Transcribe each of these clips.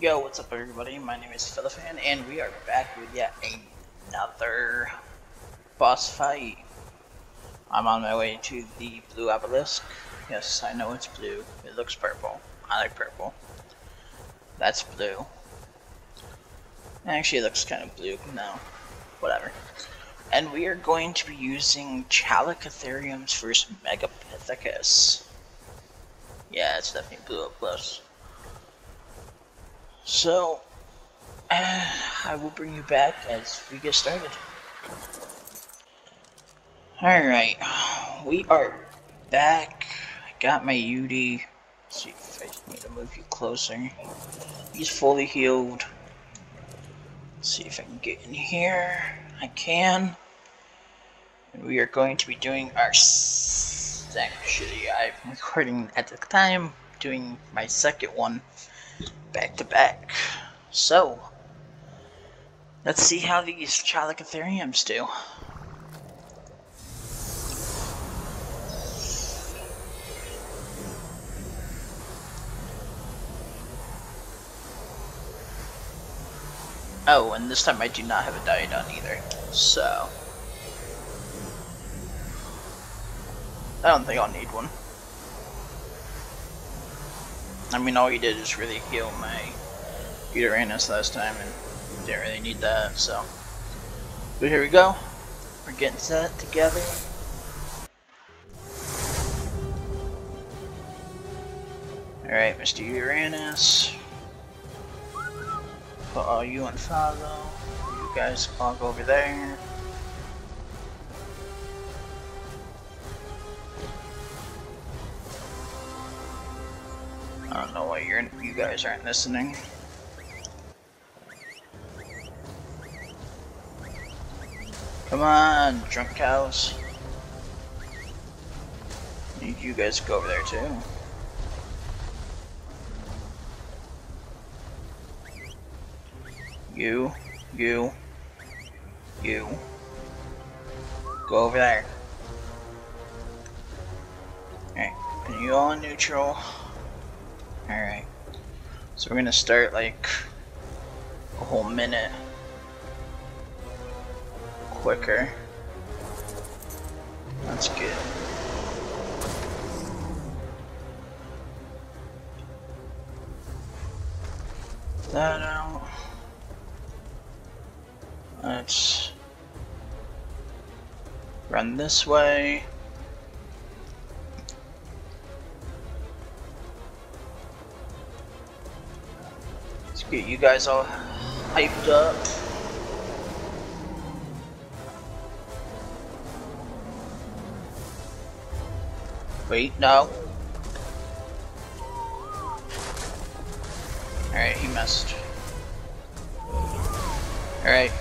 Yo, what's up everybody? My name is VillaFan and we are back with yet another boss fight. I'm on my way to the blue obelisk. Yes, I know it's blue. It looks purple. I like purple. That's blue. Actually, it looks kind of blue. No, whatever. And we are going to be using Chalicotherium's first Megapithecus. Yeah, it's definitely blue up close. So, uh, I will bring you back as we get started. Alright, we are back. I got my Yuty. Let's see if I need to move you closer. He's fully healed. Let's see if I can get in here. I can. And we are going to be doing our actually I'm recording at the time doing my second one back to back. So, let's see how these Chalicotheriums do. Oh, and this time I do not have a Daeodon either, so... I don't think I'll need one. I mean, all you did is really heal my Yutyrannus last time, and didn't really need that, so. But here we go. We're getting set together. Alright, Mr. Yutyrannus. Put all you and follow. You guys go over there. You're you guys aren't listening. Come on, drunk cows. Need you guys to go over there too. You, you, you. Go over there. Alright, and you all in neutral. Alright. So we're gonna start like a whole minute quicker. That's good. That out. Let's run this way. Get you guys all hyped up. Wait, no. Alright, he missed. Alright.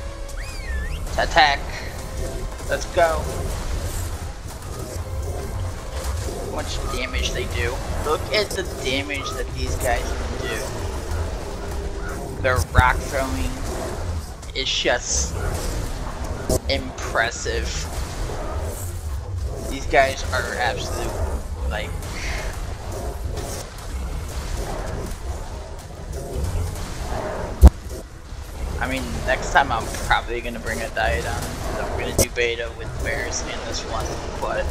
Attack. Let's go. How much damage they do. Look at the damage that these guys can do their rock throwing is just impressive. These guys are absolute, like, I mean, next time I'm probably gonna bring a Daeodon. I'm gonna do beta with bears in this one, but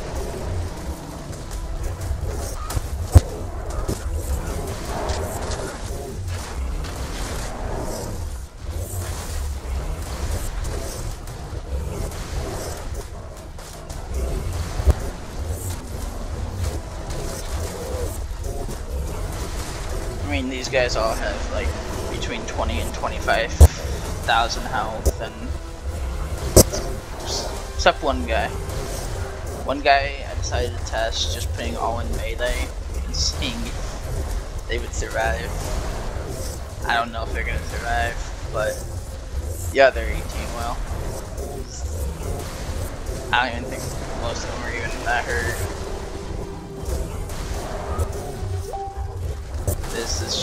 these guys all have like between 20 and 25,000 health, and except one guy. One guy I decided to test just putting all in melee and seeing if they would survive. I don't know if they're gonna survive, but yeah, they're 18 well. I don't even think most of them are even that hurt.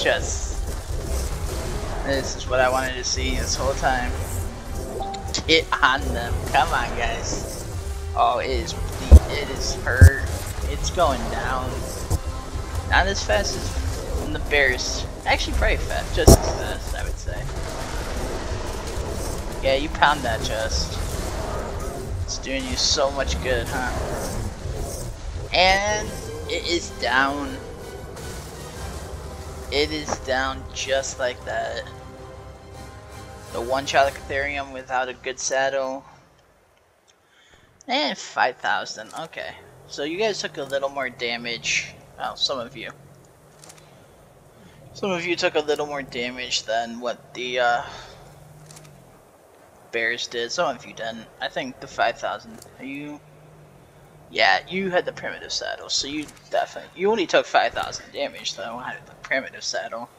Just... This is what I wanted to see this whole time. Get on them. Come on, guys. Oh, it is... It is hurt. It's going down. Not as fast as the bears. Actually, probably fast, just as fast, I would say. Yeah, you pound that chest. It's doing you so much good, huh? And it is down. It is down just like that. The one shot of Catherium without a good saddle. And 5,000, okay. So you guys took a little more damage. Well, some of you. Some of you took a little more damage than what the uh, bears did. Some of you didn't. I think the 5,000. Are you? Yeah, you had the primitive saddle, so you definitely. You only took 5,000 damage though. I had the primitive saddle.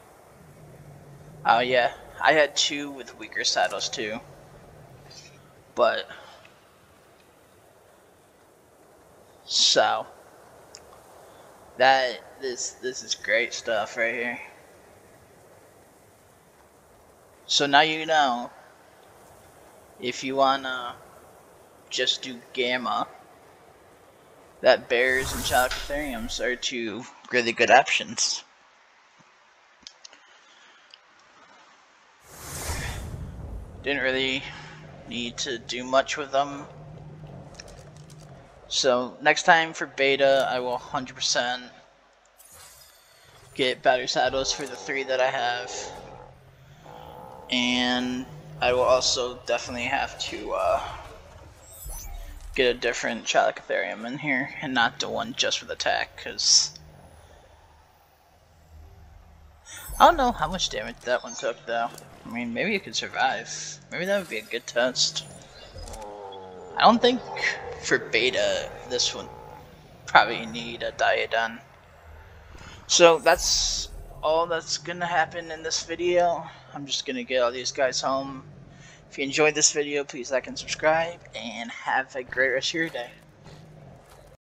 Oh yeah, I had two with weaker saddles too. But so that this this is great stuff right here. So now you know if you wanna just do gamma that bears and Chalicotheriums are two really good options. Didn't really need to do much with them. So next time for beta, I will 100% get better saddles for the three that I have. And I will also definitely have to uh, get a different Chalicotherium in here and not the one just with attack because I don't know how much damage that one took though. I mean, maybe it could survive. Maybe that would be a good test. I don't think for beta this would probably need a Daeodon. So that's all that's gonna happen in this video. I'm just gonna get all these guys home. If you enjoyed this video, please like and subscribe, and have a great rest of your day.